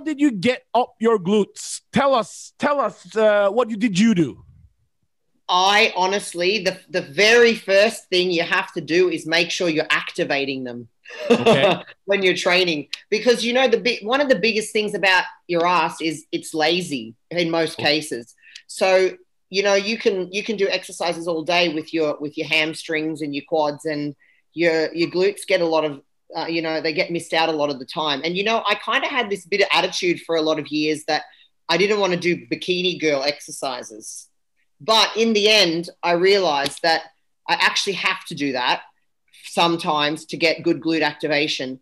how did you get up your glutes? Tell us, tell us, uh, what you, did you do? I honestly, the the very first thing you have to do is make sure you're activating them okay. when you're training, because you know the big one of the biggest things about your ass is it's lazy in most cases. So you know you can you can do exercises all day with your with your hamstrings and your quads and your your glutes get a lot of uh, you know they get missed out a lot of the time. And you know I kind of had this bit of attitude for a lot of years that I didn't want to do bikini girl exercises but in the end, I realized that I actually have to do that sometimes to get good glute activation.